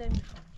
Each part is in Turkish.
дай мешок.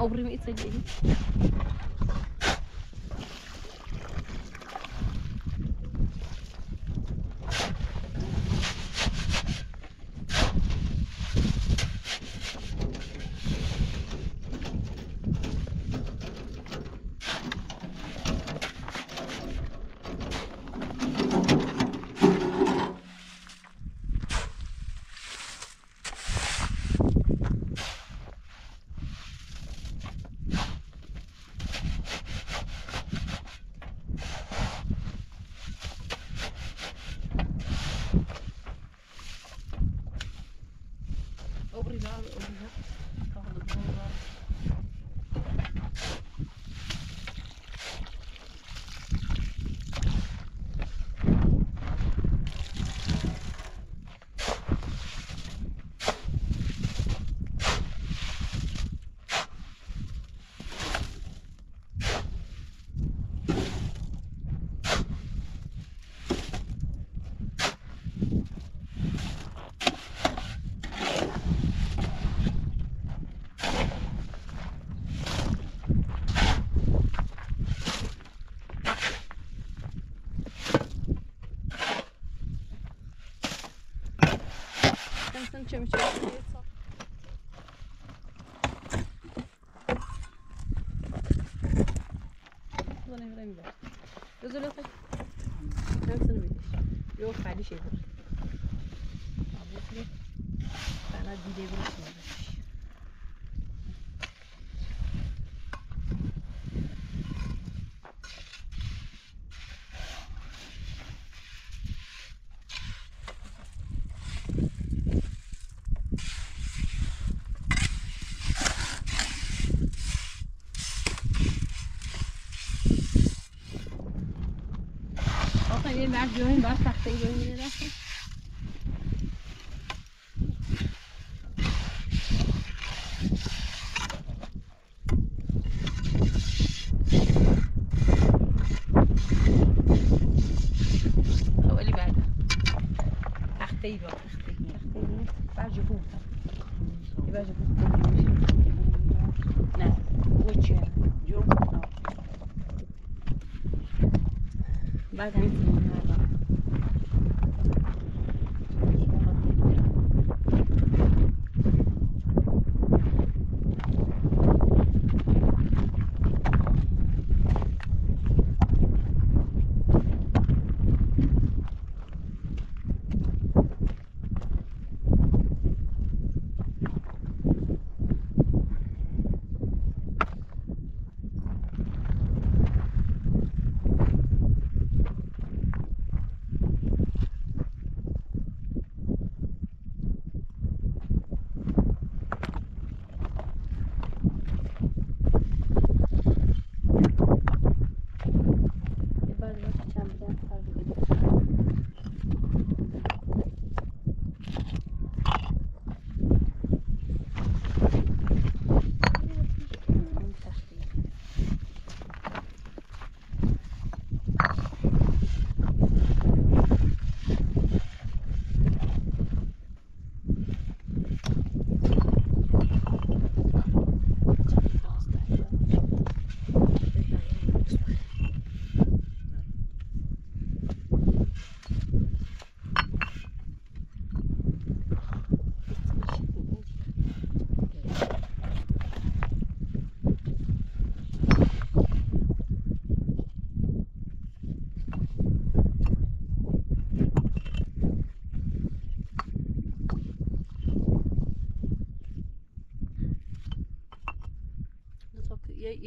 عمري ما اتسجل Çemi çemi. Ulan Emre'mi ver. Özel otak. Hepsini bilir. Yok hali şeydir. این بر جایی بر سخته ای میره رفته اولی بعد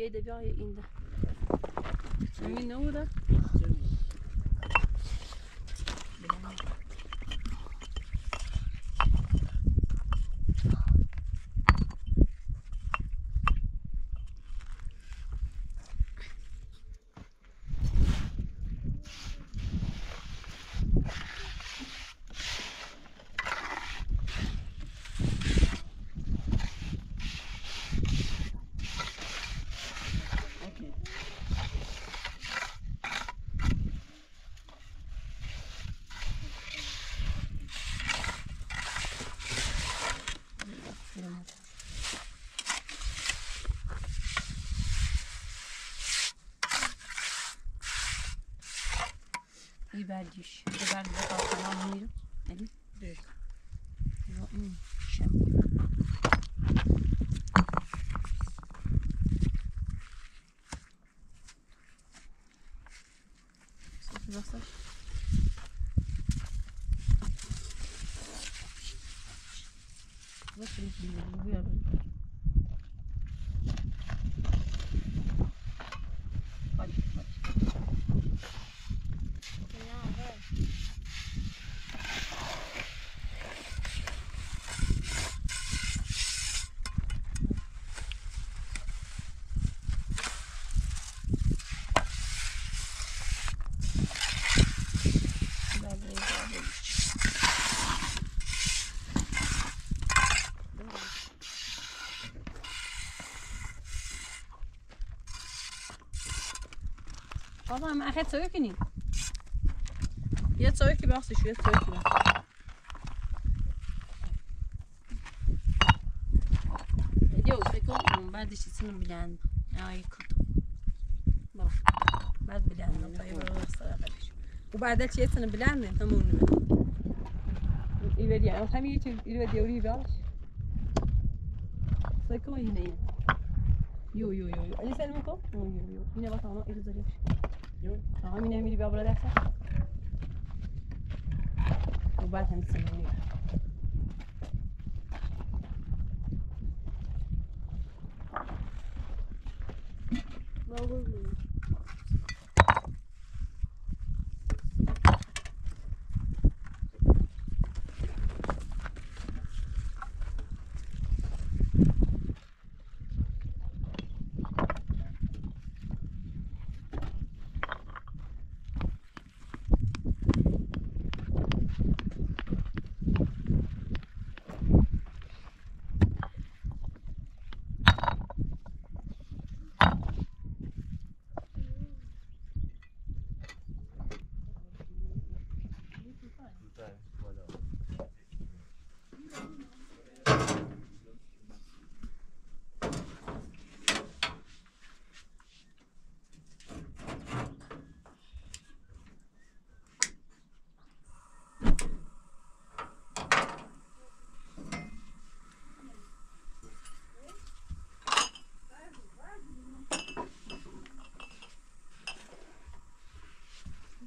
Jij de bjarje in de. Do you know that? Diş. Biber de kalkan almıyorum. Hadi. Büyük. Sesi basar. Bakın şimdi bu yarın. Baba, maar het zeuken niet. Je het zeuken wel, dus je het zeuken wel. Yok, pek olmuyor. Ben de şişini bilendim. Ya yıkıldım. Bak. Ben bilendim. Tayyip Allah'a kardeşim. Bu bardak şişini bilendim. Tam onu ben. İvedi yani. Tam iyi için İvedi orayı bir alış. Sakın yine ya. Yo yo yo. Ali sen mi kal? Yo yo yo. Yine bak ama el uzayacak. آقا می نمیری بیا برو دفتر بعد هم سینه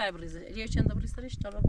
Está a brisa. E eu tinha a brisa, estava a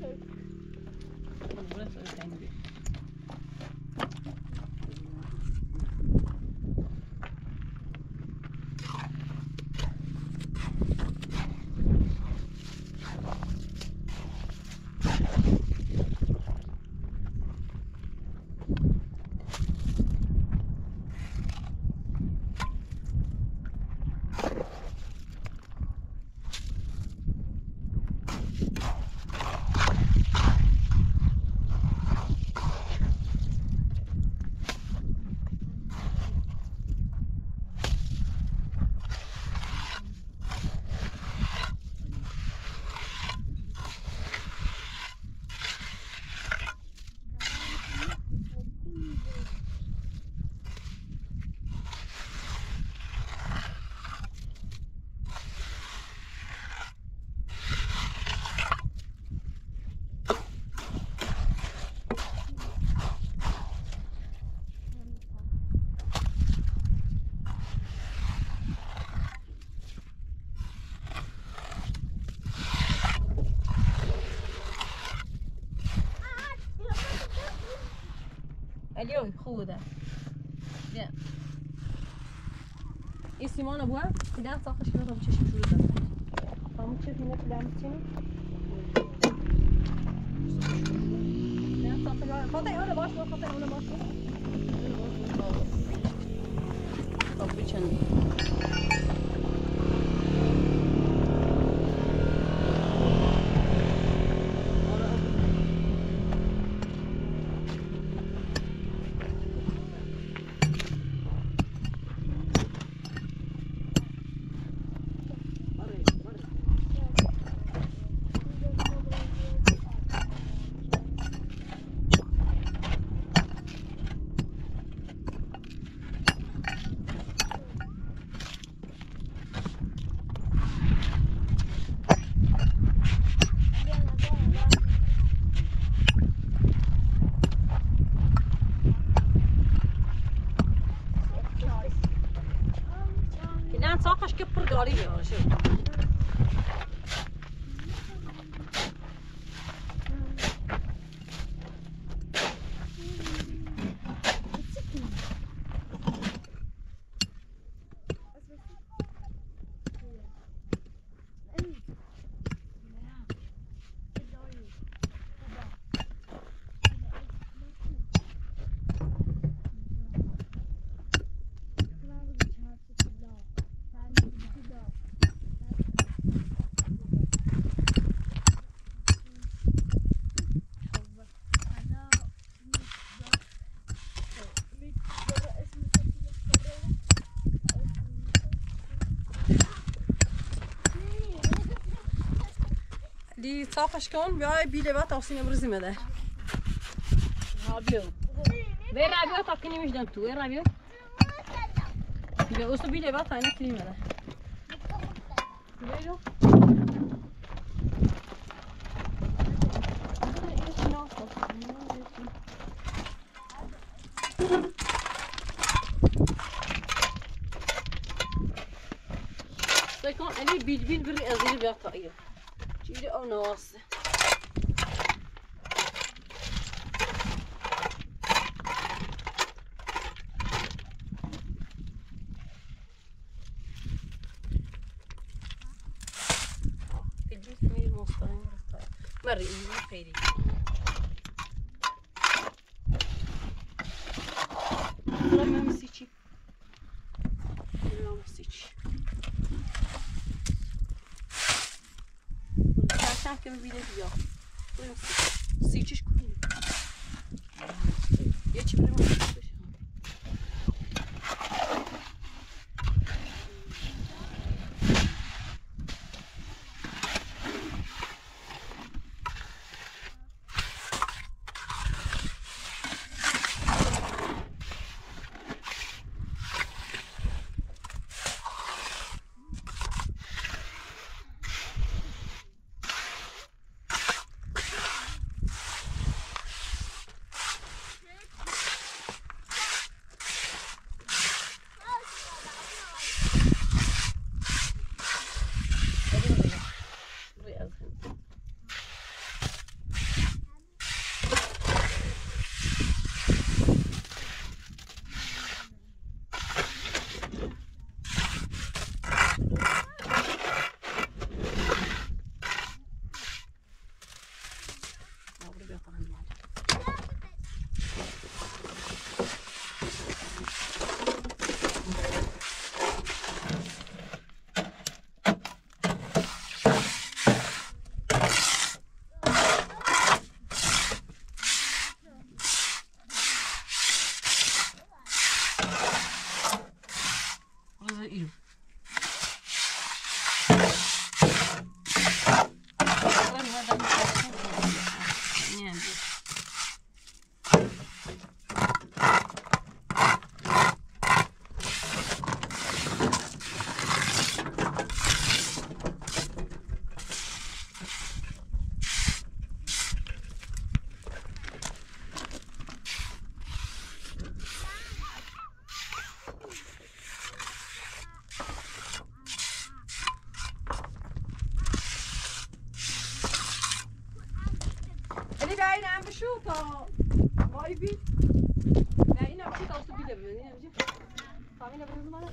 so اليوم خوذة زين اسمي انا ابوها كده صافي شنو طب تشوف شو ده طب تشوف هنا كده عملتني خطأ ولا باش خطأ ولا باش طب بيشن Kafashkon, ja, bile wat als in Brazil daar. Rabio. Ve Rabio takınıymış dan tu, Rabio. Bile usta bile wat aynı klima da. Bile Sekon, eli bilbil bir azir bir atayı. Jude Honors. Che giusto mi dimostra in realtà. Ta. Vay bir. Ya yine bir şey kalktı bir böyle. Yine bir şey. Bir hızlı bana.